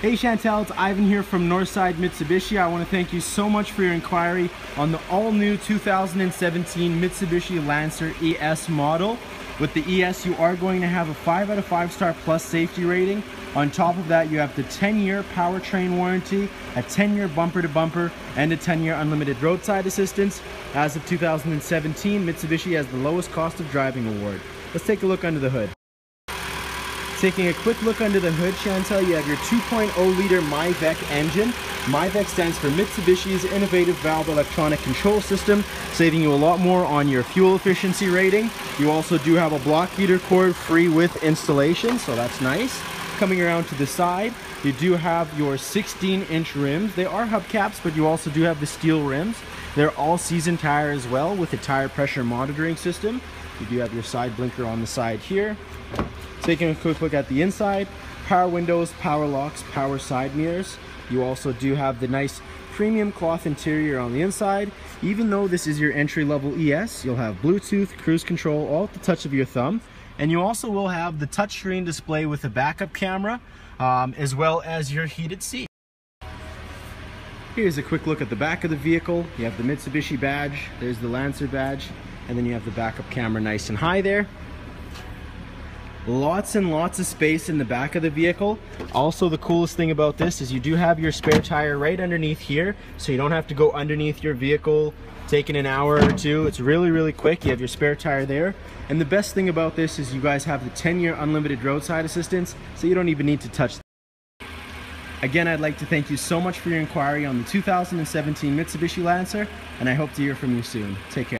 Hey Chantel, it's Ivan here from Northside Mitsubishi. I want to thank you so much for your inquiry on the all-new 2017 Mitsubishi Lancer ES model. With the ES, you are going to have a 5 out of 5 star plus safety rating. On top of that, you have the 10-year powertrain warranty, a 10-year bumper-to-bumper, and a 10-year unlimited roadside assistance. As of 2017, Mitsubishi has the lowest cost of driving award. Let's take a look under the hood. Taking a quick look under the hood, Chantel, you have your 2.0 liter MIVEC engine. MIVEC stands for Mitsubishi's Innovative Valve Electronic Control System, saving you a lot more on your fuel efficiency rating. You also do have a block heater cord free with installation, so that's nice. Coming around to the side, you do have your 16 inch rims. They are hubcaps, but you also do have the steel rims. They're all season tire as well with a tire pressure monitoring system. You do have your side blinker on the side here. Taking a quick look at the inside, power windows, power locks, power side mirrors. You also do have the nice premium cloth interior on the inside. Even though this is your entry level ES, you'll have Bluetooth, cruise control, all at the touch of your thumb. And you also will have the touchscreen display with a backup camera, um, as well as your heated seat. Here's a quick look at the back of the vehicle. You have the Mitsubishi badge, there's the Lancer badge, and then you have the backup camera nice and high there. Lots and lots of space in the back of the vehicle. Also, the coolest thing about this is you do have your spare tire right underneath here, so you don't have to go underneath your vehicle, taking an hour or two. It's really, really quick. You have your spare tire there. And the best thing about this is you guys have the 10-year unlimited roadside assistance, so you don't even need to touch Again, I'd like to thank you so much for your inquiry on the 2017 Mitsubishi Lancer, and I hope to hear from you soon. Take care.